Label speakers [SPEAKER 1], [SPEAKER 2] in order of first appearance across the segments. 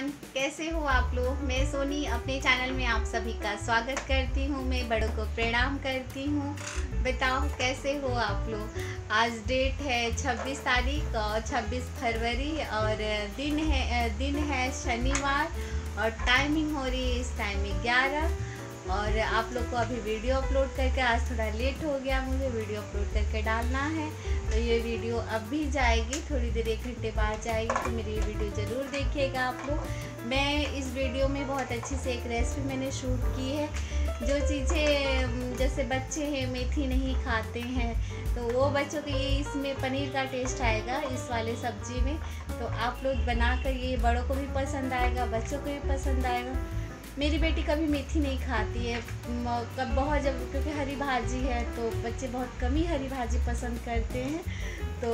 [SPEAKER 1] Everyone, कैसे हो आप लोग? मैं सोनी, अपने चैनल में आप सभी का स्वागत करती हूँ। मैं बड़ों को प्रणाम करती हूँ। बताओ, कैसे हो आप लोग? आज डेट है 26 तारीख और 26 फरवरी और दिन है दिन है शनिवार और टाइमिंग हो रही है इस टाइम ग्यारह। और आप लोग को अभी वीडियो अपलोड करके आज थोड़ा लेट हो गया, मुझे वीडियो अपलोड करके डालना है। तो ये वीडियो अब भी जाएगी, थोड़ी देर एक घंटे बाद जाएगी तो मेरी ये वीडियो ज़रूर देखिएगा आप लोग। मैं इस वीडियो में बहुत अच्छी से एक रेसिपी मैंने शूट की है। जो चीज़ें जैसे बच्चे हैं, मेथी नहीं खाते हैं तो वो बच्चों के ये इसमें पनीर का टेस्ट आएगा, इस वाले सब्ज़ी में। तो आप लोग बनाकर ये बड़ों को भी पसंद आएगा, बच्चों को भी पसंद आएगा। मेरी बेटी कभी मेथी नहीं खाती है। कब बहुत जब, क्योंकि हरी भाजी है तो बच्चे बहुत कम ही हरी भाजी पसंद करते हैं। तो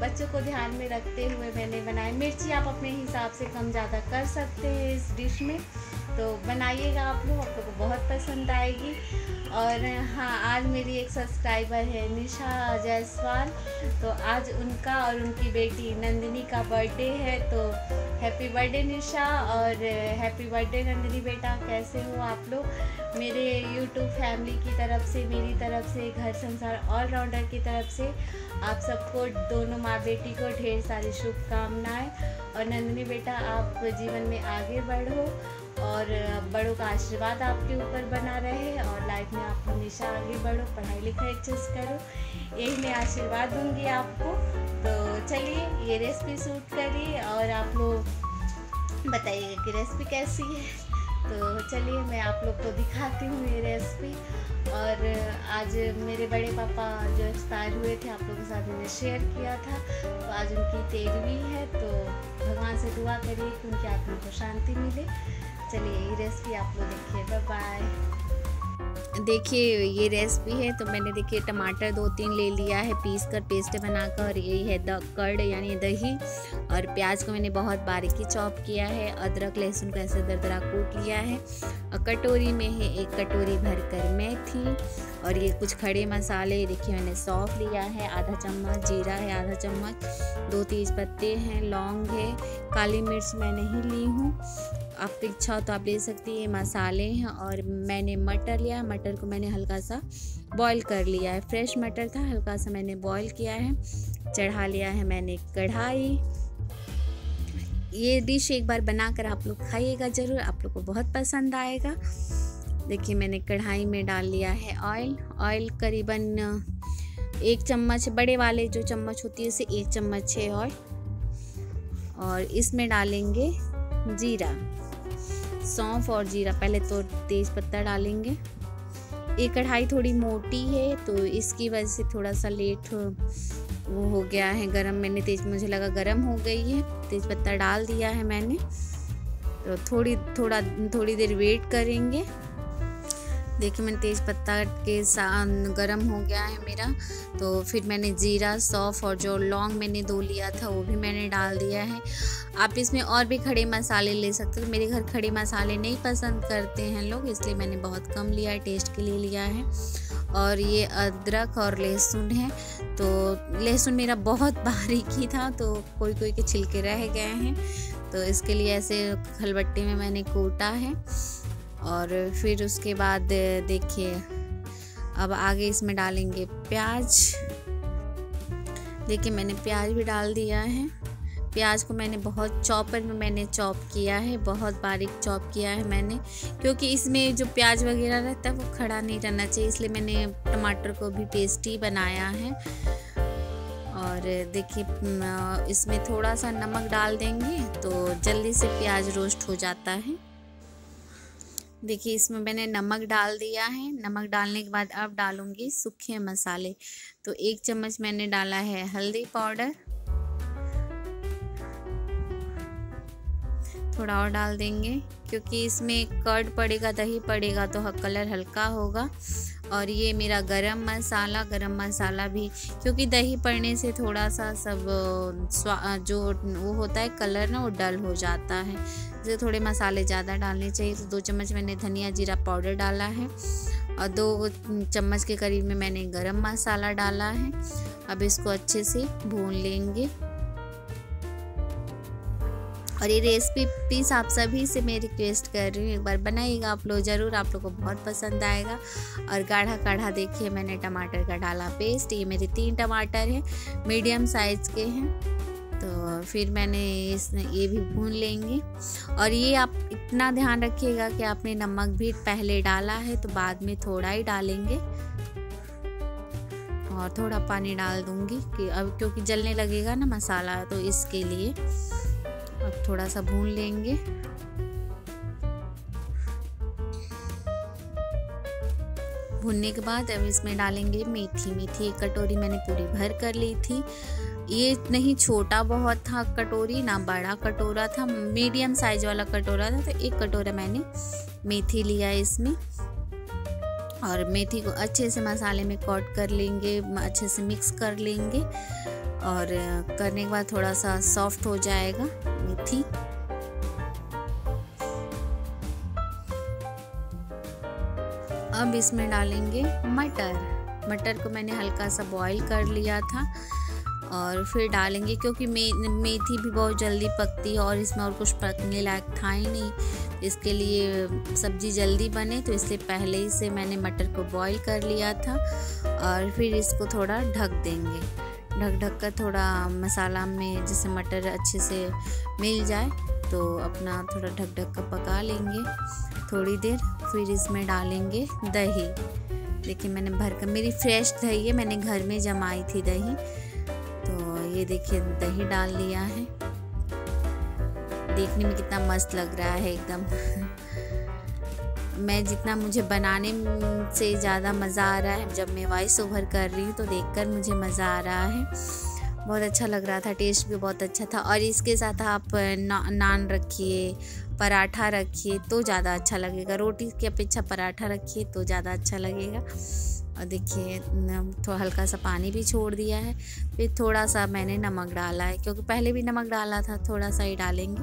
[SPEAKER 1] बच्चों को ध्यान में रखते हुए मैंने बनाया मिर्ची आप अपने हिसाब से कम ज़्यादा कर सकते हैं इस डिश में। तो बनाइएगा आप लोग आप लोग को बहुत पसंद आएगी। और हाँ आज मेरी एक सब्सक्राइबर है, निशा जायसवाल। तो आज उनका और उनकी बेटी नंदिनी का बर्थडे है। तो हैप्पी बर्थडे निशा और हैप्पी बर्थडे नंदिनी बेटा, कैसे हो आप लोग? मेरे यूट्यूब फैमिली की तरफ़ से, मेरी तरफ़ से, घर संसार ऑलराउंडर की तरफ़ से आप सबको, दोनों माँ बेटी को ढेर सारी शुभकामनाएँ। और नंदिनी बेटा, आप जीवन में आगे बढ़ो। और बड़ों का आशीर्वाद आपके ऊपर बना रहे और लाइफ में आप हमेशा आगे बढ़ो, पढ़ाई लिखाई अच्छे से करो। यही मैं आशीर्वाद दूँगी आपको। तो चलिए, ये रेसिपी सूट करिए और आप लोग बताइएगा कि रेसिपी कैसी है। तो चलिए मैं आप लोग को दिखाती हूँ ये रेसिपी और आज मेरे बड़े पापा जो एक्सपायर हुए थे, आप लोगों के साथ मैंने शेयर किया था। तो आज उनकी तेरहवीं है तो भगवान से दुआ करिए कि उनकी आत्मा को शांति मिले। चलिए ये रेसिपी आप लोग देखिए। बाय बाय
[SPEAKER 2] देखिए, ये रेसिपी है तो मैंने देखिए टमाटर दो तीन ले लिया है पीस कर पेस्ट बनाकर और यही है द कर्ड यानी दही, और प्याज को मैंने बहुत बारीकी चॉप किया है, अदरक, लहसुन को ऐसे दरदरा कूट लिया है, और कटोरी में है एक कटोरी भर कर मेथी, और ये कुछ खड़े मसाले, देखिए मैंने सौंफ लिया है, आधा चम्मच जीरा है, आधा चम्मच, दो तेज पत्ते हैं, लौंग है, काली मिर्च मैं नहीं ली हूँ आपकी इच्छा हो तो आप ले सकती हैं। मसाले हैं और मैंने मटर लिया है। मटर को मैंने हल्का सा बॉईल कर लिया है। फ्रेश मटर था, हल्का सा मैंने बॉईल किया है। चढ़ा लिया है मैंने कढ़ाई। ये डिश एक बार बनाकर आप लोग खाइएगा ज़रूर। आप लोग को बहुत पसंद आएगा। देखिए, मैंने कढ़ाई में डाल लिया है ऑयल ऑयल करीबन एक चम्मच, बड़े वाले जो चम्मच होती है, उसे एक चम्मच है ऑयल और इसमें डालेंगे जीरा। सौंफ और जीरा, पहले तो तेज़ पत्ता डालेंगे। ये कढ़ाई थोड़ी मोटी है तो इसकी वजह से थोड़ा सा लेट वो हो गया है, गरम। मैंने तेज, मुझे लगा गरम हो गई है। तेज पत्ता डाल दिया है मैंने। तो थोड़ी, थोड़ा, थोड़ी देर वेट करेंगे। देखिए, मैंने तेज़ पत्ता के साथ गर्म हो गया है मेरा। तो फिर मैंने जीरा, सौफ और जो लौंग मैंने दो लिया था, वो भी मैंने डाल दिया है। आप इसमें और भी खड़े मसाले ले सकते हो। मेरे घर खड़े मसाले नहीं पसंद करते हैं लोग, इसलिए मैंने बहुत कम लिया है, टेस्ट के लिए लिया है। और ये अदरक और लहसुन है। तो लहसुन मेरा बहुत बारीक ही था तो कोई कोई के छिलके रह गए हैं। तो इसके लिए ऐसे खलबट्टे में मैंने कोटा है। और फिर उसके बाद, देखिए, अब आगे इसमें डालेंगे प्याज। देखिए, मैंने प्याज भी डाल दिया है। प्याज को मैंने बहुत चॉपर में मैंने चॉप किया है, बहुत बारीक चॉप किया है मैंने, क्योंकि इसमें जो प्याज वगैरह रहता है, वो खड़ा नहीं रहना चाहिए, इसलिए मैंने टमाटर को भी पेस्टी बनाया है। और देखिए इसमें थोड़ा सा नमक डाल देंगे तो जल्दी से प्याज रोस्ट हो जाता है। देखिए, इसमें मैंने नमक डाल दिया है। नमक डालने के बाद अब डालूँगी सूखे मसाले। तो एक चम्मच मैंने डाला है हल्दी पाउडर। थोड़ा और डाल देंगे, क्योंकि इसमें कर्ड पड़ेगा, दही पड़ेगा तो कलर हल्का होगा। और ये मेरा गरम मसाला गरम मसाला भी, क्योंकि दही पड़ने से थोड़ा सा सब जो वो होता है कलर ना, वो डल हो जाता है। जैसे थोड़े मसाले ज़्यादा डालने चाहिए। तो दो चम्मच मैंने धनिया जीरा पाउडर डाला है और दो चम्मच के करीब में मैंने गरम मसाला डाला है। अब इसको अच्छे से भून लेंगे। और ये रेसिपी प्लीज़ आप सभी से मैं रिक्वेस्ट कर रही हूँ, एक बार बनाइएगा आप लोग, ज़रूर आप लोग को बहुत पसंद आएगा। और गाढ़ा काढ़ा देखिए, मैंने टमाटर का डाला पेस्ट, ये मेरे तीन टमाटर हैं, मीडियम साइज़ के हैं। तो फिर मैंने इस, ये भी भून लेंगे। और ये आप इतना ध्यान रखिएगा कि आपने नमक भी पहले डाला है तो बाद में थोड़ा ही डालेंगे। और थोड़ा पानी डाल दूँगी कि अब क्योंकि जलने लगेगा ना मसाला तो इसके लिए। अब थोड़ा सा भून लेंगे। भूनने के बाद अब इसमें डालेंगे मेथी। मेथी एक कटोरी मैंने पूरी भर कर ली थी। ये नहीं, छोटा बहुत था कटोरी, ना बड़ा कटोरा था, मीडियम साइज़ वाला कटोरा था तो एक कटोरा मैंने मेथी लिया इसमें। और मेथी को अच्छे से मसाले में कॉट कर लेंगे अच्छे से मिक्स कर लेंगे, और करने के बाद थोड़ा सा सॉफ्ट हो जाएगा मेथी। अब इसमें डालेंगे मटर। मटर को मैंने हल्का सा बॉईल कर लिया था। और फिर डालेंगे क्योंकि मे, मेथी भी बहुत जल्दी पकती है और इसमें और कुछ पकने लायक था ही नहीं। इसके लिए सब्ज़ी जल्दी बने तो इसलिए पहले ही से मैंने मटर को बॉईल कर लिया था और फिर इसको थोड़ा ढक देंगे। ढक ढक कर थोड़ा मसाला में जैसे मटर अच्छे से मिल जाए तो अपना थोड़ा ढक ढक कर पका लेंगे। थोड़ी देर फिर इसमें डालेंगे दही। देखिए मैंने भर कर, मेरी फ्रेश दही है, मैंने घर में जमाई थी दही। ये देखिए दही डाल लिया है। देखने में कितना मस्त लग रहा है एकदम। मैं जितना मुझे बनाने से ज़्यादा मज़ा आ रहा है जब मैं वॉइस ओवर कर रही हूँ तो देखकर मुझे मज़ा आ रहा है। बहुत अच्छा लग रहा था टेस्ट भी बहुत अच्छा था। और इसके साथ आप ना, नान रखिए पराठा रखिए तो ज़्यादा अच्छा लगेगा। रोटी की अपेक्षा पराठा रखिए तो ज़्यादा अच्छा लगेगा। और देखिए थोड़ा हल्का सा पानी भी छोड़ दिया है। फिर थोड़ा सा मैंने नमक डाला है, क्योंकि पहले भी नमक डाला था थोड़ा सा ही डालेंगे।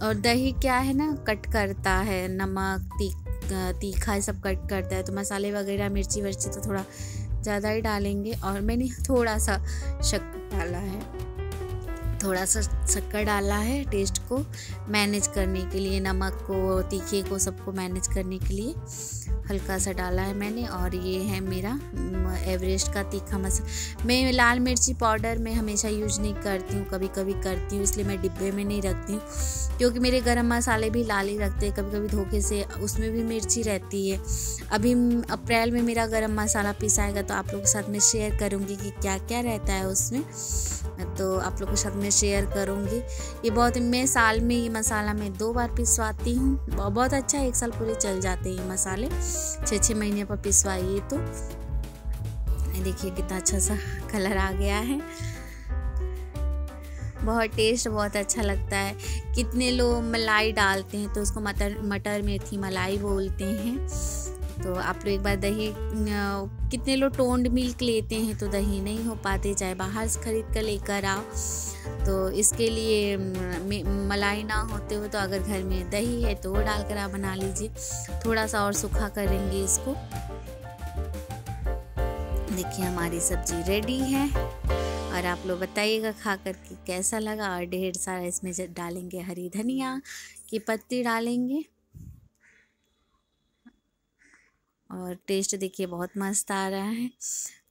[SPEAKER 2] और दही क्या है ना, कट करता है, नमक, तीख, तीखा सब कट करता है तो मसाले वगैरह मिर्ची वर्ची तो थोड़ा ज़्यादा ही डालेंगे। और मैंने थोड़ा सा शक्कर डाला है थोड़ा सा शक्कर डाला है टेस्ट को मैनेज करने के लिए, नमक को, तीखे को सबको मैनेज करने के लिए। हल्का सा डाला है मैंने और ये है मेरा एवरेस्ट का तीखा मसाला। मैं लाल मिर्ची पाउडर में हमेशा यूज़ नहीं करती हूँ कभी कभी करती हूँ, इसलिए मैं डिब्बे में नहीं रखती हूँ। क्योंकि मेरे गरम मसाले भी लाल ही रखते हैं कभी कभी धोखे से, उसमें भी मिर्ची रहती है। अभी अप्रैल में मेरा गरम मसाला पिसाएगा तो आप लोगों के साथ मैं शेयर करूँगी कि क्या क्या रहता है उसमें। तो आप लोगों के साथ मैं शेयर करूँगी। ये बहुत, मैं साल में ये मसाला मैं दो बार पिसवाती हूँ। बहुत अच्छा एक साल पूरे चल जाते हैं ये मसाले। छः छः महीने पर पिसवाइए तो। देखिए कितना अच्छा सा कलर आ गया है। बहुत टेस्ट बहुत अच्छा लगता है। कितने लोग मलाई डालते हैं तो उसको मटर मटर मेथी मलाई बोलते हैं। तो आप लोग एक बार दही कितने लोग टोंड मिल्क लेते हैं तो दही नहीं हो पाते, चाहे बाहर से खरीद कर लेकर आओ। तो इसके लिए मलाई ना होते हो तो अगर घर में दही है तो वो डालकर आप बना लीजिए। थोड़ा सा और सूखा करेंगे इसको। देखिए हमारी सब्ज़ी रेडी है और आप लोग बताइएगा खा कर के कैसा लगा और ढेर सारा इसमें डालेंगे हरी धनिया की पत्ती डालेंगे। और टेस्ट देखिए बहुत मस्त आ रहा है।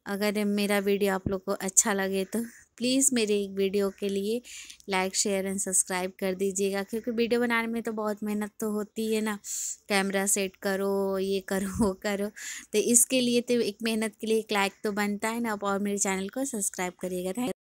[SPEAKER 2] अगर मेरा वीडियो आप लोग को अच्छा लगे तो प्लीज़ मेरे एक वीडियो के लिए लाइक, शेयर एंड सब्सक्राइब कर दीजिएगा, क्योंकि वीडियो बनाने में तो बहुत मेहनत तो होती है ना। कैमरा सेट करो, ये करो, वो करो। तो इसके लिए तो एक मेहनत के लिए एक लाइक तो बनता है ना और मेरे चैनल को सब्सक्राइब करिएगा।